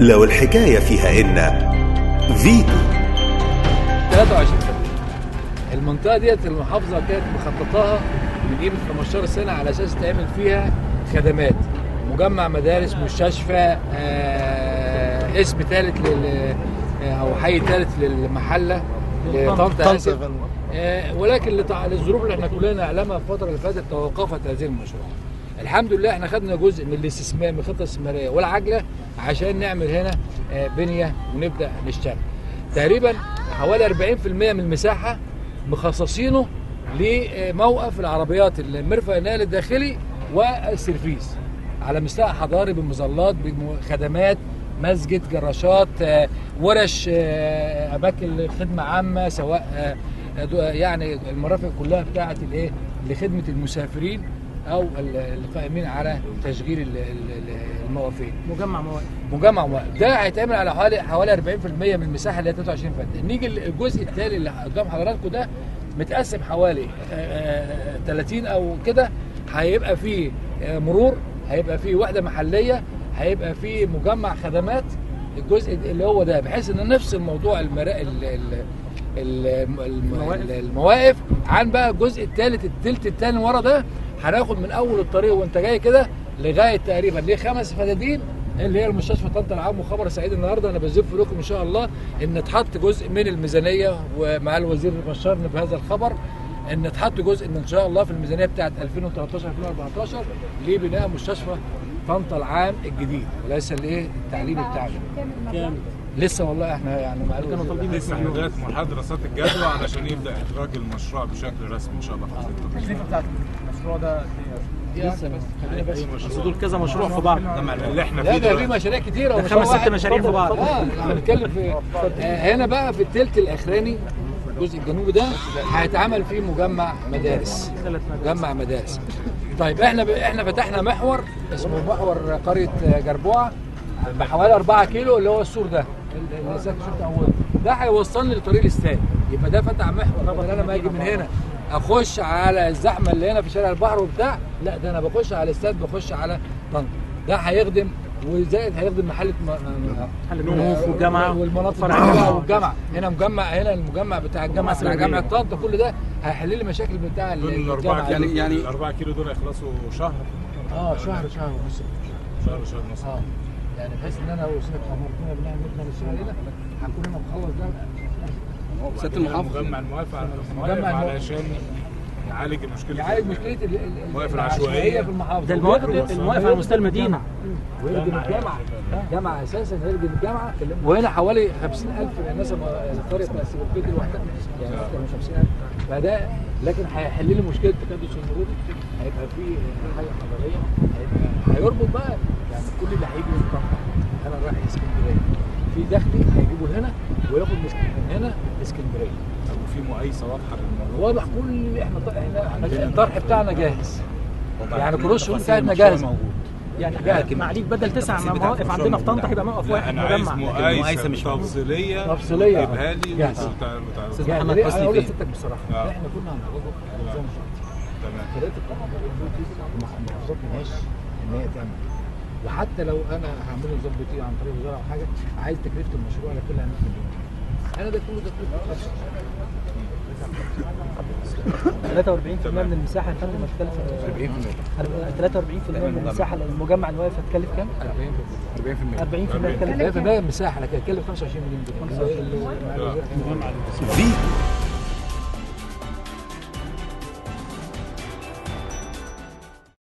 لو الحكاية فيها إن فيتو 23 فدان المنطقة ديت المحافظة كانت مخططاها من قيمة 15 سنة على أساس تعمل فيها خدمات. مجمع مدارس مستشفى آه اسم ثالث لل آه، أو حي ثالث للمحلة لطنطا آسف. آه ولكن للظروف اللي إحنا كلنا نعلمها في الفترة اللي فاتت توقفت هذه المشروع. الحمد لله إحنا خدنا جزء من الاستثمار من الخطه الاستثماريه والعجلة عشان نعمل هنا آه، بنية ونبدأ نشتغل. تقريبا حوالي 40% من المساحة مخصصينه لموقف العربيات المرفأ النقل الداخلي والسيرفيس على مستوى حضاري بمظلات بخدمات مسجد جراشات آه، ورش آه، أماكن خدمه عامة سواء يعني المرافق كلها بتاعه الإيه؟ لخدمة المسافرين. أو ال- القائمين على تشغيل ال- ال- الموافين. مجمع مواد مجمع واحد ده هيتعمل على حوالي حوالي 40% من المساحة اللي هي 23 فدان نيجي الجزء التالي اللي قدام حضراتكم ده متقسم حوالي آه، آه، 30 أو كده. هيبقى فيه آه، مرور هيبقى فيه وحدة محلية هيبقى فيه مجمع خدمات. الجزء اللي هو ده بحيث إن نفس الموضوع المرا... ال... ال... ال- الم- المواقف. المواقف عن بقى الجزء الثالث الثلث الثاني ورا ده هناخد من أول الطريق وأنت جاي كده لغاية تقريبا ليه خمس فدادين اللي هي المستشفى طنطا العام وخبر سعيد النهارده. أنا بزف لكم إن شاء الله إن اتحط جزء من الميزانية ومع الوزير بشرنا بهذا الخبر إن اتحط جزء من إن شاء الله في الميزانية بتاعه 2013 2014 لبناء مستشفى طنطا العام الجديد وليس الإيه؟ التعليمي بتاعنا. لسه والله إحنا يعني كانوا. طالبين لسه منك بدايه محاضرات الجدوى علشان يبدأ اخراج المشروع بشكل رسمي إن شاء الله. التكلفة بتاعت المشروع ده لسه بس. خلينا بس. بس دول كذا مشروع في بعض. اللي إحنا فيه ده في مشاريع كتيرة ده خمس ست. مشاريع في بعض. آه إحنا بنتكلم في آه، هنا بقى في الثلث الأخراني الجزء الجنوبي ده هيتعمل فيه مجمع مدارس. مجمع مدارس. طيب إحنا ب... إحنا فتحنا محور اسمه محور قرية جربوعة. بحوالي 4 كيلو اللي هو السور ده اللي ساكن شفت أول. ده هيوصلني لطريق الإستاد. يبقى ده فتح محور. بدل أنا ما أجي من هنا أخش على الزحمة اللي هنا في شارع البحر وبتاع؟ لا ده أنا بخش على الإستاد بخش على طنطا ده هيخدم وزائد هيخدم محله م... م- محل النوف والجامعة والمناطق والجامعة. هنا مجمع هنا المجمع بتاع الجامعة بتاع. جامعة طنطا كل ده هيحل لي مشاكل بتاع دول الأربعة الجامعة كيلو يعني- يعني- الأربعة كيلو دول هيخلصوا شهر؟ آه شهر شهر ونص. شهر شهر ونص. آه. يعني بحيث إن أنا لو سنه امرتنا بنعمل مبنى للشغل هنا هكون أنا مخلص ده. سياده المحافظ. مجمع الموافقة. على. علشان يعالج المشكلة يعالج مشكلة ال- ال- ال- المواقف العشوائية. العشوائية. في المحافظة. ده المواقف المواقف على مستوى المدينة. ويخدم الجامعة الجامعة أساسا يخدم الجامعة. وهنا حوالي 50000 الناس القريه بتاع السيبركيت الواحده يعني أكثر من 50000 فده لكن هيحل لي مشكلة تكدس المرور هيبقى في حاجة حضارية. هيبقى هيربط بقى يعني كل اللي هيجي من طنطا أنا رايح إسكندرية. في دخلي هيجيبه هنا. وياخد من هنا اسكندرية. وفي مقايسه واضحه للموضوع واضح كل إحنا إحنا الطرح بتاعنا جاهز. يعني كروس تفاصيل بتاعتنا موجود. يعني لكن معاليك بدل تسع مواقف عندنا في طنطا. هيبقى موقف واحد أنا عايز المقايسة مقايسه مش. تفصيليه لي جاهز. أستاذ يعني محمد حسني أنا أقول فين؟ لسيادتك بصراحة. آه. إحنا كنا هنعرضه على نظام شرطي تمام المحافظات إن هي تعمل. وحتى لو أنا هعمله نظام بيطير عن طريق وزارة أو حاجة عايز تكلفة المشروع على كل 100 مليون أنا ده كله تكلفه 43% من المساحة يا فندم هتكلف 43% من المساحة المجمع اللي واقف هتكلف كام؟ 40% 40% هتكلف 40% من المساحة لكن هتكلف 25 مليون جنيه